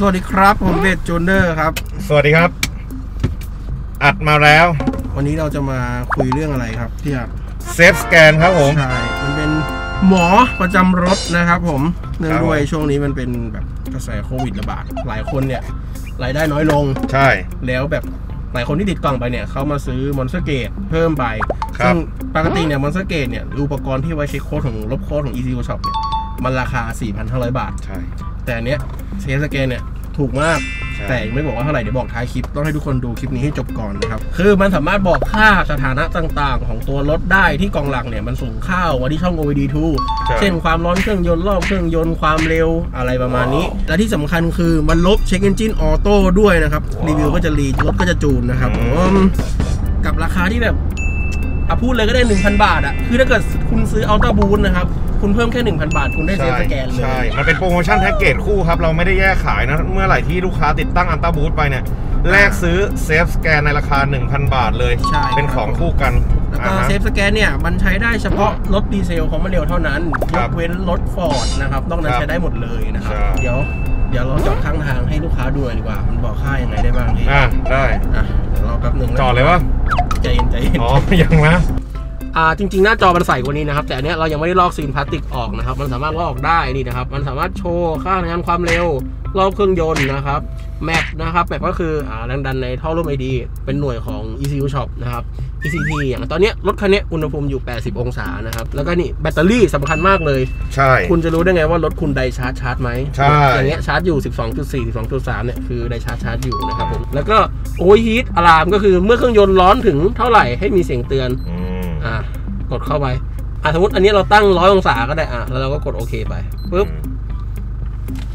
สวัสดีครับ ผมเบสจูเนอร์ครับ สวัสดีครับ อัดมาแล้ว วันนี้เราจะมาคุยเรื่องอะไรครับพี่อัด Safe Scan ครับผม ใช่ มันเป็นหมอประจำรถนะครับผม เนื่องครับด้วยช่วงนี้มันเป็นแบบกระแสโควิดระบาด หลายคนเนี่ยรายได้น้อยลง ใช่ แล้วแบบหลายคนที่ติดกล่องไปเนี่ยเขามาซื้อ Monster Gate เพิ่มไปครับซึ่งปกติเนี่ย Monster Gate เนี่ยอุปกรณ์ที่ไว้เช็คโค้ดของลบโค้ดของ ECU Shop เนี่ยมันราคา 4,500 บาท ใช่ แต่อันเนี้ย Safe Scan เนี่ย ถูกมาก ใช่ แต่ยังไม่บอกว่าเท่าไหร่เดี๋ยวบอกท้ายคลิป ต้องให้ทุกคนดูคลิปนี้ให้จบก่อนนะครับ คือมันสามารถบอกค่าสถานะต่างๆ ของตัวรถได้ที่กล่องหลักเนี่ยมันส่งค่ามาที่ช่อง OBD2 ใช่ เช่นความร้อนเครื่องยนต์รอบเครื่องยนต์ความเร็วอะไรประมาณนี้ และที่สำคัญคือมันลบ check engine auto ด้วยนะครับ รีวิวก็จะรีรถก็จะจูนนะครับผมกับราคาที่แบบ อะพูดเลยก็ได้ 1,000 บาทอะคือถ้าเกิดคุณซื้อ Ultra Boost นะครับ คุณเพิ่มแค่ 1,000 บาท คุณได้ Safe Scan เลยใช่ มันเป็นโปรโมชั่นแพ็กเกจคู่ครับ เราไม่ได้แยกขายนะ เมื่อไหร่ที่ลูกค้าติดตั้ง Ultra Boost ไปเนี่ย แลกซื้อ Safe Scan ในราคา 1,000 บาทเลย ใช่ เป็นของคู่กันแล้วก็อ่าฮะ Safe Scan เนี่ยมันใช้ได้เฉพาะรถดีเซล common rail เท่านั้นครับยกเว้นรถฟอร์ดนะครับนอกนั้นครับใช้ได้หมดเลยนะครับใช่เดี๋ยวเดี๋ยวเราจอดข้างทางให้ลูกค้าดูหน่อยดีกว่า มันบอกค่ายังไงได้บ้างพี่อ่าได้อะเดี๋ยวรอแป๊บหนึ่งนะจอดเลยวะใจ เย็นใจเย็นอ๋อยังนะอ่าจริง ๆ หน้าจอมันใสกว่านี้นะครับ แต่อันเนี้ยเรายังไม่ได้ลอกซีลพลาสติกออกนะครับ มันสามารถลอกออกได้นี่นะครับ มันสามารถโชว์ค่าทำงานความเร็ว รอบเครื่องยนต์นะครับ MAP นะครับ MAP ก็คืออ่าแรงดันในท่อร่วมไอดีเป็นหน่วยของ ECU Shop นะครับ ECT อย่างตอนเนี้ยรถคันเนี้ยอุณหภูมิอยู่ 80 องศานะครับ แล้วก็นี่แบตเตอรี่สำคัญมากเลย ใช่ คุณจะรู้ได้ไงว่ารถคุณไดชาร์จชาร์จไหมใช่อย่างเงี้ยชาร์จอยู่ 12.4 12.3 เนี่ยคือไดชาร์จชาร์จอยู่นะครับผม แล้วก็ overheat alarm ก็คือเมื่อเครื่องยนต์ร้อนถึงเท่าไหร่ให้มีเสียงเตือน อืมอะกดเข้าไปอะสมมติอันนี้เราตั้งร้อยองศาก็ได้อะแล้วเราก็กดโอเคไปปุ๊บ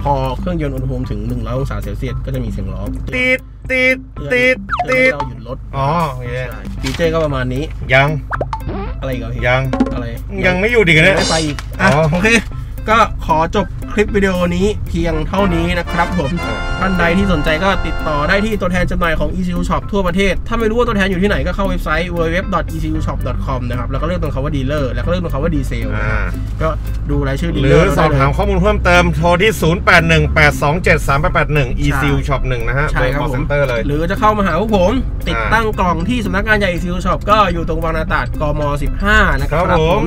พอเครื่องยนต์อุณหภูมิถึง100องศาเซลเซียสก็จะมีเสียงร้องติดติดเตือนติดเตือนให้ติดเราหยุดรถอ๋อโอเคใช่ฟีเจอร์ก็ประมาณนี้ยังอะไรอีกอะพี่ยังอะไรยังไม่อยู่ดีกันเนี่ย ไม่ไปอีกอะอ๋อ โอเค ก็ขอจบ คลิปวิดีโอนี้เพียงเท่านี้นะครับผมท่านใดที่สนใจก็ติดต่อได้ที่ตัวแทนจำหน่ายของ ECU Shop ทั่วประเทศ ถ้าไม่รู้ว่าตัวแทนอยู่ที่ไหนก็เข้าเว็บไซต์ www.ecushop.com นะครับ แล้วก็เลือกตรงคำว่า dealer แล้วก็เลือกตรงคำว่าดีเซลอ่าก็ดูรายชื่อ dealer สอบถามข้อมูลเพิ่มเติมโทรที่ 0818273881 e c u ใช่ shop 1นะฮะใช่ครับเบอผม center เลย หรือจะเข้ามาหาพวกผม ติดตั้งกล่องที่สำนักงานใหญ่ ECU Shop ก็อยู่ตรงบางนาตราดกม 15 นะคครัรับบผม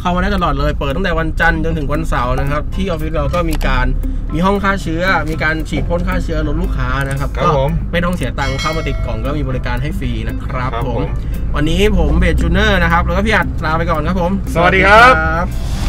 เข้ามาได้ตลอดเลย เปิดตั้งแต่วันจันทร์จนถึงวันเสาร์นะครับ ที่ออฟฟิศเราก็มีการมีห้องฆ่าเชื้อ มีการฉีดพ่นฆ่าเชื้อลดลูกค้านะครับครับก็ผมไม่ต้องเสียตังค์เข้ามาติดกล่องก็มีบริการให้ฟรีนะครับครับผผม ม วันนี้ผมเบสจูเนอร์นะครับแล้วก็พี่อัดลาไปก่อนครับผม สวัสดีครับบ